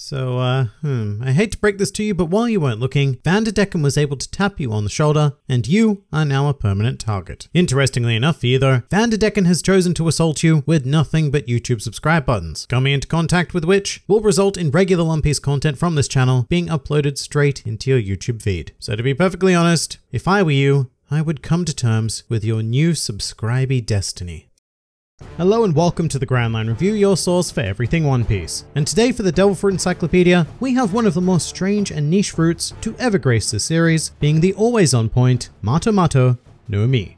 So, uh, hmm, I hate to break this to you, but while you weren't looking, Vanderdecken was able to tap you on the shoulder, and you are now a permanent target. Interestingly enough for you though, Vanderdecken has chosen to assault you with nothing but YouTube subscribe buttons, coming into contact with which will result in regular One Piece content from this channel being uploaded straight into your YouTube feed. So to be perfectly honest, if I were you, I would come to terms with your new subscribey destiny. Hello and welcome to the Grand Line Review, your source for everything One Piece. And today for the Devil Fruit Encyclopedia, we have one of the most strange and niche fruits to ever grace the series, being the always on point Mato Mato no Mi.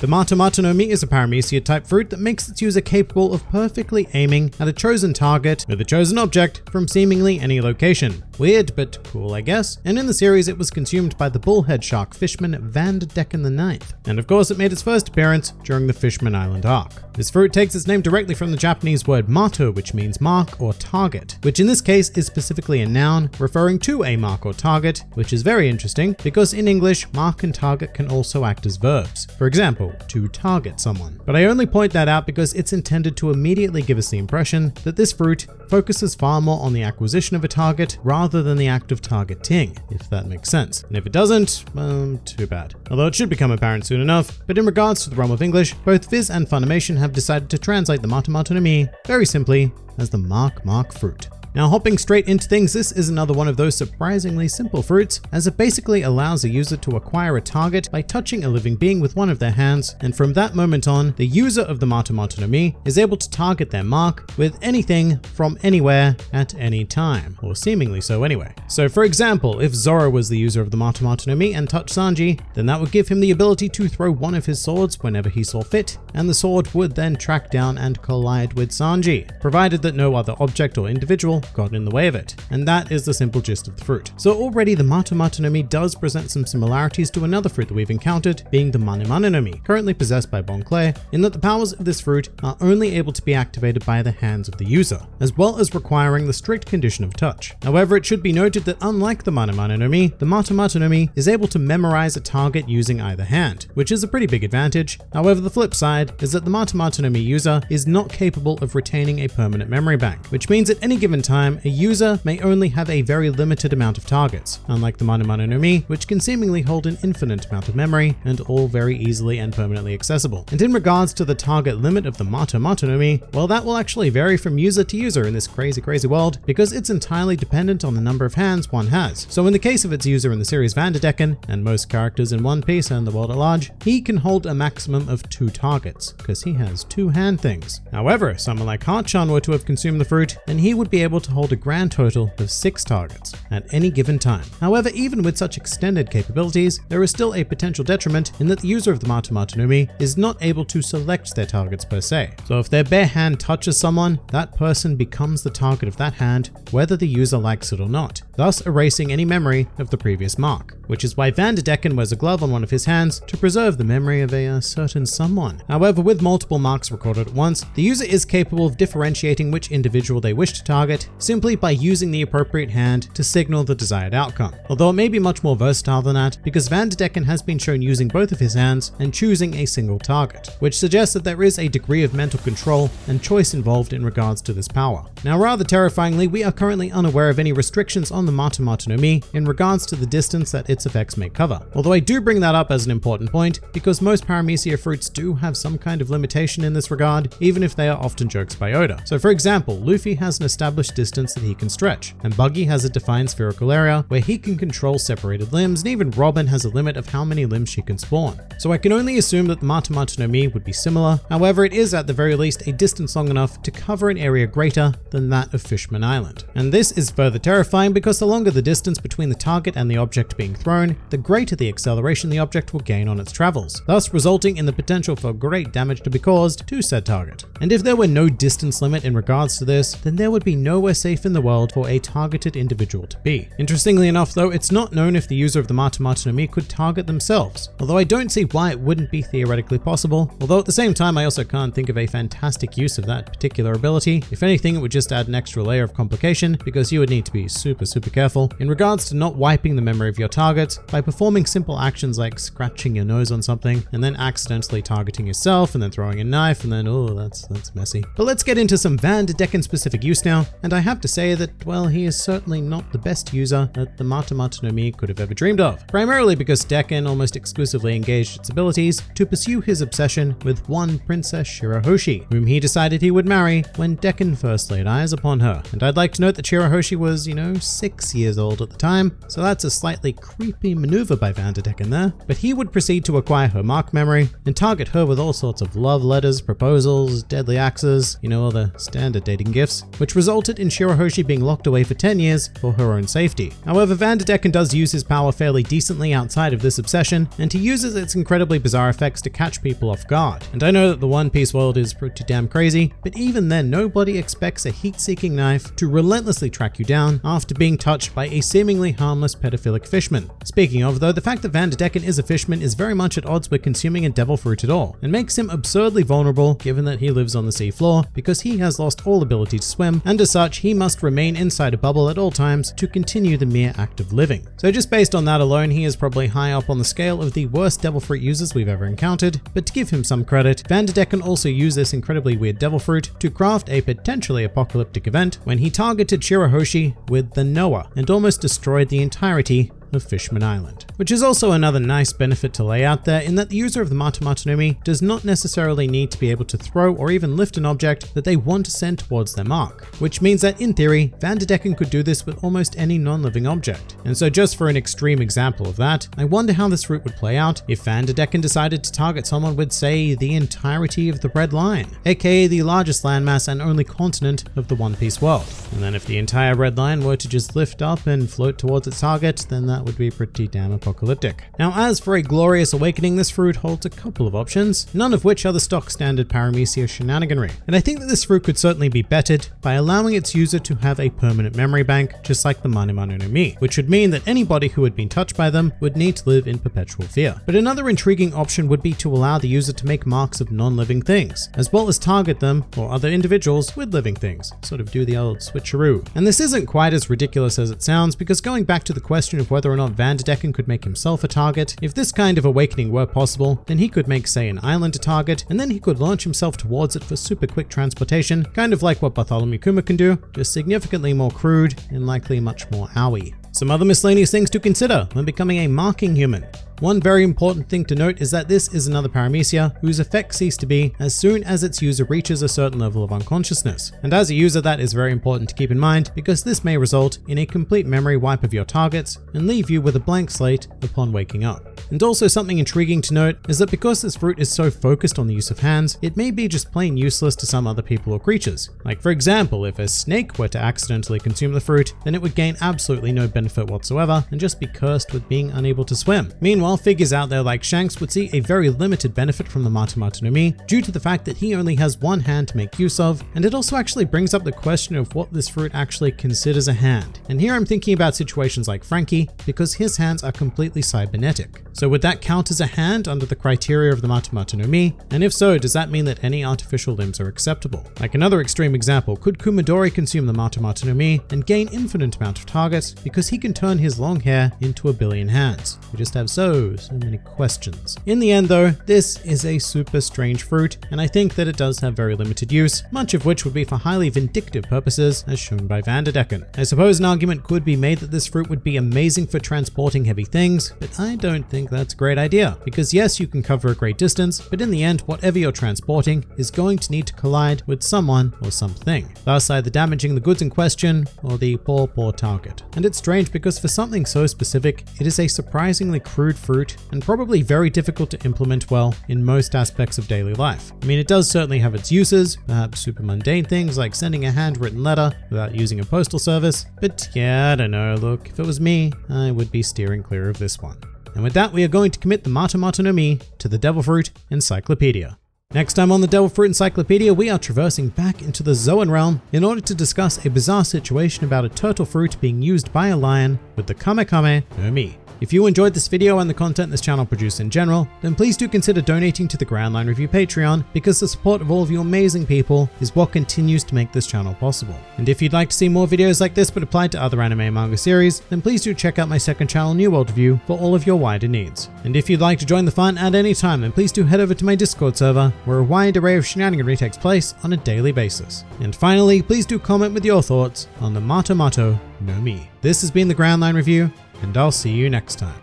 The Mato no Mi is a paramecia type fruit that makes its user capable of perfectly aiming at a chosen target with a chosen object from seemingly any location. Weird, but cool I guess. And in the series it was consumed by the bullhead shark fishman Vanderdecken IX. And of course it made its first appearance during the Fishman Island arc. This fruit takes its name directly from the Japanese word mato which means mark or target, which in this case is specifically a noun referring to a mark or target, which is very interesting because in English mark and target can also act as verbs. For example, to target someone. But I only point that out because it's intended to immediately give us the impression that this fruit focuses far more on the acquisition of a target rather than the act of targeting, if that makes sense. And if it doesn't, well, too bad. Although it should become apparent soon enough, but in regards to the realm of English, both Viz and Funimation have decided to translate the Mato no Mi very simply as the Mark Mark fruit. Now hopping straight into things, this is another one of those surprisingly simple fruits, as it basically allows a user to acquire a target by touching a living being with one of their hands, and from that moment on, the user of the Mato no Mi is able to target their mark with anything from anywhere at any time, or seemingly so anyway. So for example, if Zoro was the user of the Mato no Mi and touched Sanji, then that would give him the ability to throw one of his swords whenever he saw fit, and the sword would then track down and collide with Sanji, provided that no other object or individual got in the way of it. And that is the simple gist of the fruit. So already the Mato Mato no does present some similarities to another fruit that we've encountered, being the Mane Mane no Mi, currently possessed by Bon Clay, in that the powers of this fruit are only able to be activated by the hands of the user, as well as requiring the strict condition of touch. However, it should be noted that unlike the Mane Mane no Mi, the Mato Mato no is able to memorize a target using either hand, which is a pretty big advantage. However, the flip side is that the Mato Mato no user is not capable of retaining a permanent memory bank, which means at any given time, a user may only have a very limited amount of targets, unlike the Mane Mane no Mi, which can seemingly hold an infinite amount of memory and all very easily and permanently accessible. And in regards to the target limit of the Mato Mato no Mi, well that will actually vary from user to user in this crazy crazy world because it's entirely dependent on the number of hands one has. So in the case of its user in the series Vanderdecken, and most characters in One Piece and the world at large, he can hold a maximum of two targets, because he has two hand things. However, someone like Hatchan were to have consumed the fruit, then he would be able to hold a grand total of six targets at any given time. However, even with such extended capabilities, there is still a potential detriment in that the user of the Mato Mato no Mi is not able to select their targets per se. So if their bare hand touches someone, that person becomes the target of that hand, whether the user likes it or not, thus erasing any memory of the previous mark. Which is why Vanderdecken wears a glove on one of his hands to preserve the memory of a uh, certain someone. However, with multiple marks recorded at once, the user is capable of differentiating which individual they wish to target simply by using the appropriate hand to signal the desired outcome. Although it may be much more versatile than that, because Vanderdecken has been shown using both of his hands and choosing a single target, which suggests that there is a degree of mental control and choice involved in regards to this power. Now rather terrifyingly, we are currently unaware of any restrictions on the Mato Mato no Mi in regards to the distance that its effects may cover. Although I do bring that up as an important point, because most paramecia fruits do have some kind of limitation in this regard, even if they are often jokes by Oda. So for example, Luffy has an established distance that he can stretch, and Buggy has a defined spherical area where he can control separated limbs, and even Robin has a limit of how many limbs she can spawn. So I can only assume that the Mato no Mi would be similar, however it is at the very least a distance long enough to cover an area greater than that of Fishman Island. And this is further terrifying because the longer the distance between the target and the object being thrown, the greater the acceleration the object will gain on its travels, thus resulting in the potential for great damage to be caused to said target. And if there were no distance limit in regards to this, then there would be nowhere safe in the world for a targeted individual to be. Interestingly enough though, it's not known if the user of the Mato Mato no Mi could target themselves, although I don't see why it wouldn't be theoretically possible, although at the same time I also can't think of a fantastic use of that particular ability. If anything, it would just add an extra layer of complication because you would need to be super super careful in regards to not wiping the memory of your target by performing simple actions like scratching your nose on something and then accidentally targeting yourself and then throwing a knife and then oh that's that's messy. But let's get into some Vanderdecken specific use now and I I have to say that, well, he is certainly not the best user that the Mato Mato no Mi could have ever dreamed of, primarily because Decken almost exclusively engaged its abilities to pursue his obsession with one Princess Shirahoshi, whom he decided he would marry when Decken first laid eyes upon her. And I'd like to note that Shirahoshi was, you know, six years old at the time, so that's a slightly creepy maneuver by Vanderdecken there. But he would proceed to acquire her mark memory and target her with all sorts of love letters, proposals, deadly axes, you know, all the standard dating gifts, which resulted in Shirahoshi being locked away for 10 years for her own safety. However, Vanderdecken does use his power fairly decently outside of this obsession, and he uses its incredibly bizarre effects to catch people off guard. And I know that the One Piece world is pretty damn crazy, but even then, nobody expects a heat-seeking knife to relentlessly track you down after being touched by a seemingly harmless pedophilic fishman. Speaking of though, the fact that Vanderdecken is a fishman is very much at odds with consuming a devil fruit at all, and makes him absurdly vulnerable given that he lives on the sea floor because he has lost all ability to swim, and as such, he must remain inside a bubble at all times to continue the mere act of living. So just based on that alone, he is probably high up on the scale of the worst devil fruit users we've ever encountered, but to give him some credit, Vanderdecken also used this incredibly weird devil fruit to craft a potentially apocalyptic event when he targeted Shirahoshi with the Noah and almost destroyed the entirety of Fishman Island. Which is also another nice benefit to lay out there in that the user of the Mato Mato no does not necessarily need to be able to throw or even lift an object that they want to send towards their mark, which means that in theory, Vanderdecken could do this with almost any non-living object. And so just for an extreme example of that, I wonder how this route would play out if Vanderdecken decided to target someone with say the entirety of the Red Line, aka the largest landmass and only continent of the One Piece world. And then if the entire Red Line were to just lift up and float towards its target, then that would be pretty damn apocalyptic. Now as for a glorious awakening, this fruit holds a couple of options, none of which are the stock standard Paramecia shenaniganry. And I think that this fruit could certainly be bettered by allowing its user to have a permanent memory bank, just like the Mane no Mi, which would mean that anybody who had been touched by them would need to live in perpetual fear. But another intriguing option would be to allow the user to make marks of non-living things, as well as target them or other individuals with living things, sort of do the old switcheroo. And this isn't quite as ridiculous as it sounds, because going back to the question of whether or not Vanderdecken could make himself a target, if this kind of awakening were possible, then he could make say an island a target, and then he could launch himself towards it for super quick transportation, kind of like what Bartholomew Kuma can do, just significantly more crude and likely much more owie. Some other miscellaneous things to consider when becoming a marking human. One very important thing to note is that this is another paramecia whose effects cease to be as soon as its user reaches a certain level of unconsciousness. And as a user that is very important to keep in mind because this may result in a complete memory wipe of your targets and leave you with a blank slate upon waking up. And also something intriguing to note is that because this fruit is so focused on the use of hands, it may be just plain useless to some other people or creatures. Like for example, if a snake were to accidentally consume the fruit, then it would gain absolutely no benefit whatsoever and just be cursed with being unable to swim. Meanwhile, figures out there like Shanks would see a very limited benefit from the Mato Mato no Mi due to the fact that he only has one hand to make use of, and it also actually brings up the question of what this fruit actually considers a hand. And here I'm thinking about situations like Franky, because his hands are completely cybernetic. So would that count as a hand under the criteria of the Mato Mato no Mi? And if so, does that mean that any artificial limbs are acceptable? Like another extreme example, could Kumadori consume the Mato Mato no Mi and gain infinite amount of targets because he can turn his long hair into a billion hands? We just have so, so many questions. In the end though, this is a super strange fruit, and I think that it does have very limited use, much of which would be for highly vindictive purposes as shown by Vanderdecken. I suppose an argument could be made that this fruit would be amazing for transporting heavy things, but I don't think that's a great idea, because yes, you can cover a great distance, but in the end, whatever you're transporting is going to need to collide with someone or something, thus either damaging the goods in question or the poor, poor target. And it's strange because for something so specific, it is a surprisingly crude fruit and probably very difficult to implement well in most aspects of daily life. I mean, it does certainly have its uses, perhaps super mundane things like sending a handwritten letter without using a postal service, but yeah, I don't know, look, if it was me, I would be steering clear of this one. And with that, we are going to commit the Mato Mato no Mi to the Devil Fruit Encyclopedia. Next time on the Devil Fruit Encyclopedia, we are traversing back into the Zoan realm in order to discuss a bizarre situation about a turtle fruit being used by a lion with the Kamekame Kame no Mi. If you enjoyed this video and the content this channel produces in general, then please do consider donating to the Grand Line Review Patreon because the support of all of you amazing people is what continues to make this channel possible. And if you'd like to see more videos like this but applied to other anime manga series, then please do check out my second channel New World Review for all of your wider needs. And if you'd like to join the fun at any time, then please do head over to my Discord server where a wide array of shenaniganry takes place on a daily basis. And finally, please do comment with your thoughts on the Mato Mato no Mi. This has been the Grand Line Review, and I'll see you next time.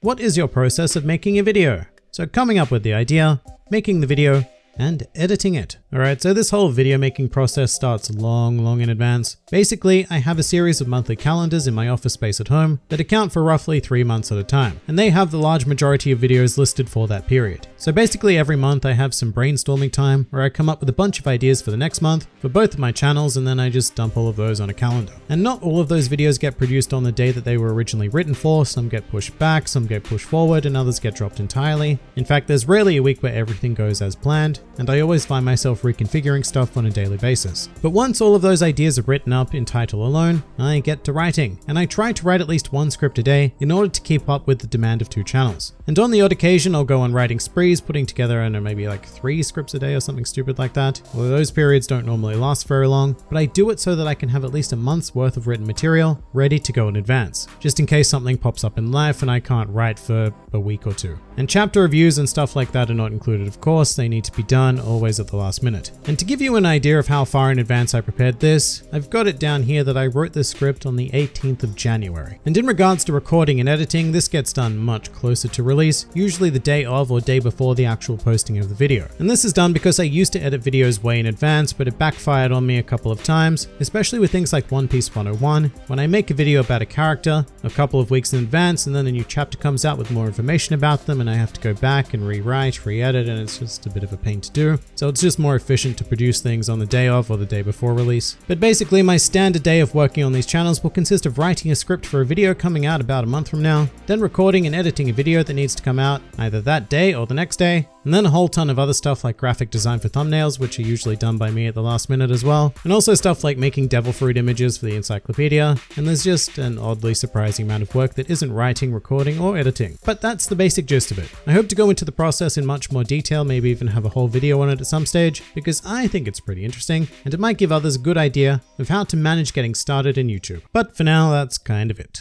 What is your process of making a video? So coming up with the idea, making the video, and editing it. Alright, so this whole video making process starts long, long in advance. Basically, I have a series of monthly calendars in my office space at home that account for roughly three months at a time, and they have the large majority of videos listed for that period. So basically every month I have some brainstorming time where I come up with a bunch of ideas for the next month for both of my channels and then I just dump all of those on a calendar. And not all of those videos get produced on the day that they were originally written for, some get pushed back, some get pushed forward, and others get dropped entirely. In fact, there's rarely a week where everything goes as planned, and I always find myself reconfiguring stuff on a daily basis. But once all of those ideas are written up in title alone, I get to writing, and I try to write at least one script a day in order to keep up with the demand of two channels. And on the odd occasion, I'll go on writing sprees, putting together, I know, maybe like three scripts a day or something stupid like that. Although those periods don't normally last very long, but I do it so that I can have at least a month's worth of written material ready to go in advance, just in case something pops up in life and I can't write for a week or two. And chapter reviews and stuff like that are not included, of course, they need to be done always at the last minute. And to give you an idea of how far in advance I prepared this, I've got it down here that I wrote this script on the 18th of January. And in regards to recording and editing, this gets done much closer to release, usually the day of or day before the actual posting of the video. And this is done because I used to edit videos way in advance, but it backfired on me a couple of times, especially with things like One Piece 101. When I make a video about a character a couple of weeks in advance and then a new chapter comes out with more information about them and I have to go back and rewrite, re-edit, and it's just a bit of a pain to do. So it's just more efficient to produce things on the day of or the day before release. But basically my standard day of working on these channels will consist of writing a script for a video coming out about a month from now, then recording and editing a video that needs to come out either that day or the next day, and then a whole ton of other stuff like graphic design for thumbnails, which are usually done by me at the last minute as well, and also stuff like making devil fruit images for the encyclopedia, and there's just an oddly surprising amount of work that isn't writing, recording, or editing. But that's the basic gist of it. I hope to go into the process in much more detail, maybe even have a whole video on it at some stage, because I think it's pretty interesting, and it might give others a good idea of how to manage getting started in YouTube. But for now, that's kind of it.